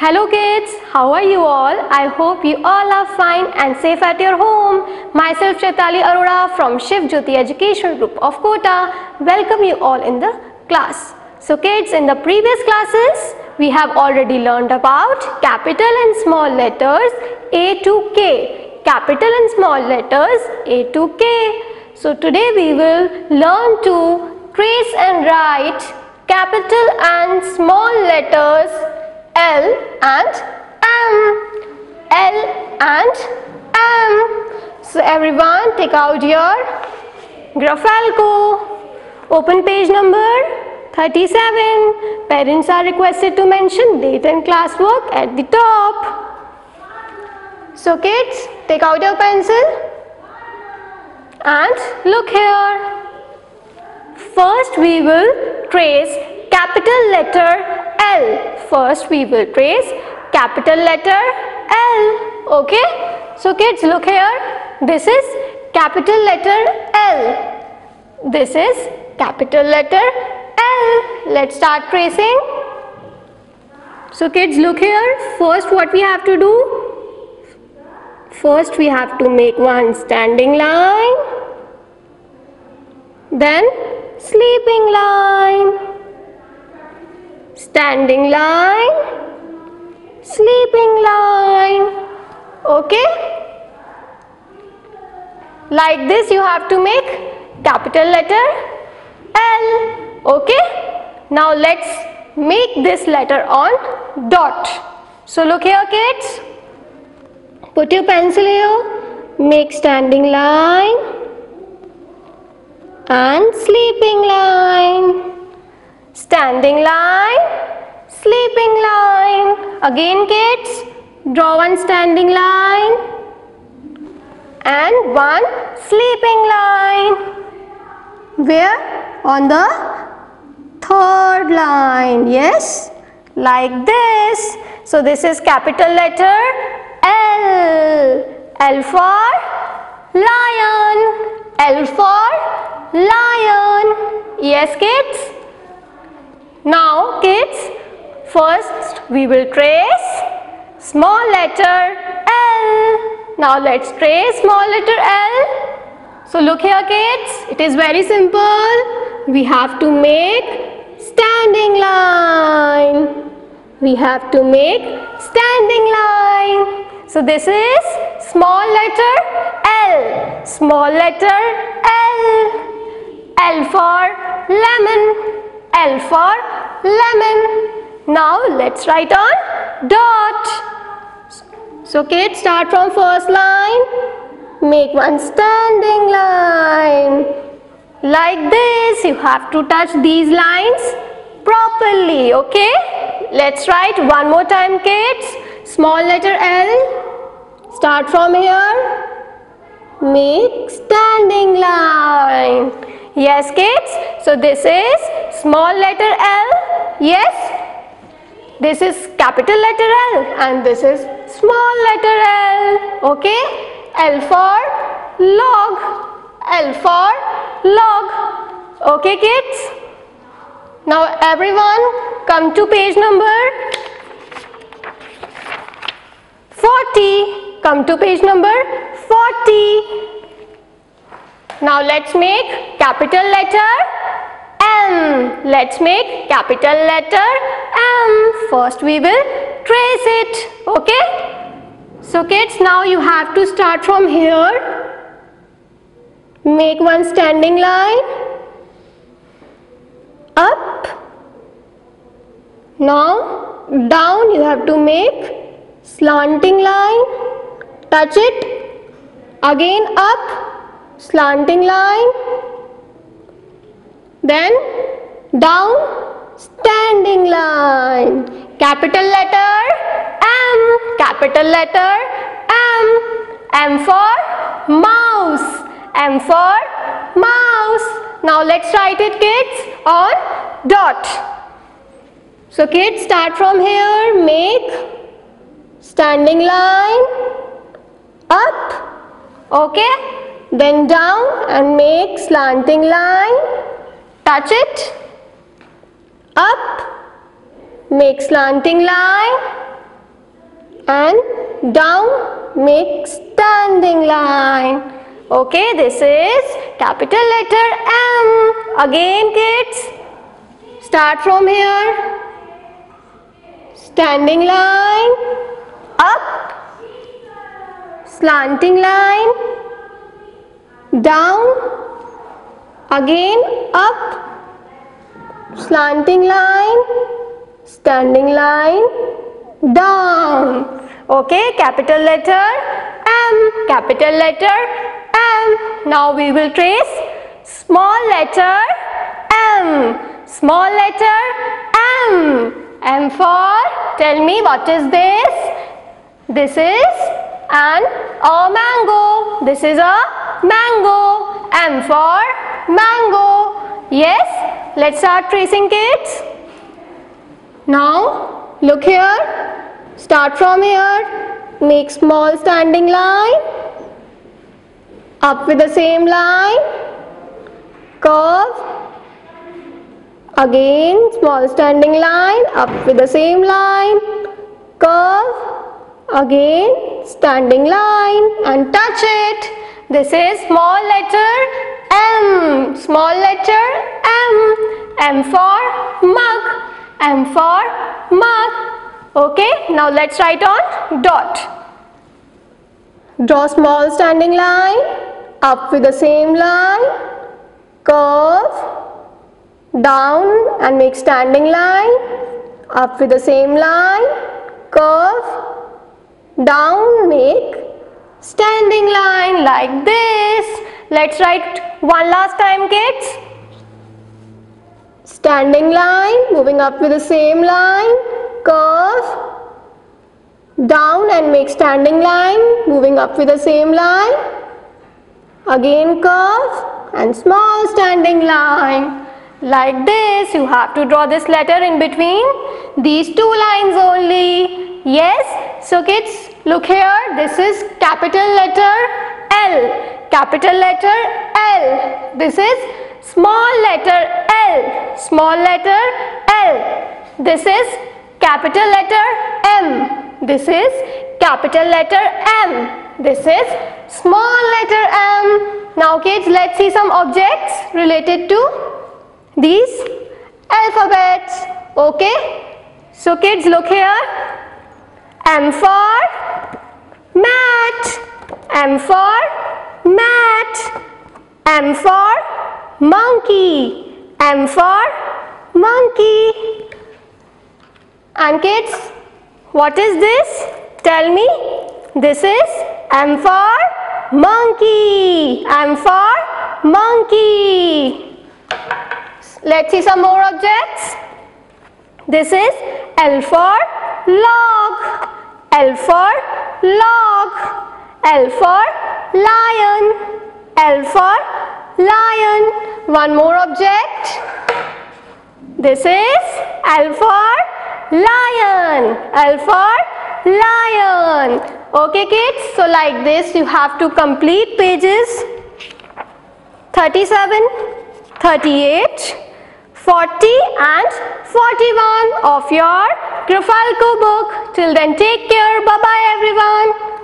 Hello kids, how are you all? I hope you all are fine and safe at your home. Myself Chaitali Arora from Shiv Jyoti Education Group of Kota welcome you all in the class. So kids, in the previous classes, we have already learned about capital and small letters A to K. Capital and small letters A to K. So today we will learn to trace and write capital and small letters L and M. L and M. So everyone take out your Grafalco. Open page number 37. Parents are requested to mention date and classwork at the top. So kids, take out your pencil and look here. First we will trace capital letter L. First we will trace capital letter L. Okay. So kids look here. This is capital letter L. This is capital letter L. Let's start tracing. So kids look here. First what we have to do? First we have to make one standing line. Then sleeping line. Standing line. Sleeping line. Okay? Like this you have to make capital letter L. Okay? Now let's make this letter on dot. So look here kids. Put your pencil here. Make standing line and sleeping line. Standing line, sleeping line. Again kids, draw one standing line and one sleeping line. Where? On the third line. Yes, like this. So this is capital letter L. L for lion. L for lion. Yes kids? Now kids, first we will trace small letter L. Now let's trace small letter L. So look here kids, it is very simple. We have to make standing line. We have to make standing line. So this is small letter L. Small letter L. L for lemon. L for lemon. Now let's write on dot. So kids start from first line. Make one standing line. Like this you have to touch these lines properly. Okay. Let's write one more time kids. Small letter L. Start from here. Make standing line. Yes kids. So this is small letter L. Yes. This is capital letter L and this is small letter L. Okay. L for log. L for log. Okay kids. Now everyone come to page number 40. Come to page number 40. Now let's make capital letter M. Let's make capital letter M. First we will trace it. Okay. So kids now you have to start from here. Make one standing line. Up. Now down you have to make slanting line. Touch it. Again up slanting line then down standing line. Capital letter M capital letter M. M for mouse M for mouse. Now let's write it kids on dot. So kids start from here. Make standing line up. Okay then down and make slanting line. Touch it. Up. Make slanting line. And down make standing line. Okay, this is capital letter M. Again kids, start from here. Standing line, up, slanting line, down, again up, slanting line, standing line, down. Okay, capital letter M, capital letter M. Now we will trace small letter M, small letter M. M for, tell me what is this? This is an a mango. This is a mango. M for mango. Yes, let's start tracing kids. Now look here. Start from here. Make small standing line. Up with the same line. Curve. Again small standing line. Up with the same line. Curve. Again standing line and touch it. This is small letter M. Small letter M. M for mug. M for mug. Okay, now let's write on dot. Draw small standing line, up with the same line, curve, down and make standing line, up with the same line, curve, down, make standing line like this. Let's write one last time kids. Standing line, moving up with the same line, curve. Down and make standing line moving up with the same line. Again curve and small standing line. Like this you have to draw this letter in between these two lines only yes so kids look here this is capital letter L capital letter L this is small letter L small letter L this is capital letter M. This is capital letter M. This is small letter m. Now kids, let's see some objects related to these alphabets. Okay. So kids, look here. M for mat. M for mat. M for monkey. M for monkey. And kids, what is this? Tell me. This is M for monkey. M for monkey. Let's see some more objects. This is L for log. For log. L for lion. L for lion. One more object. This is L for lion. L for lion. Okay kids, so like this you have to complete pages 37, 38, 40 and 41 of your Grafalco book. Till then take care. Bye bye everyone.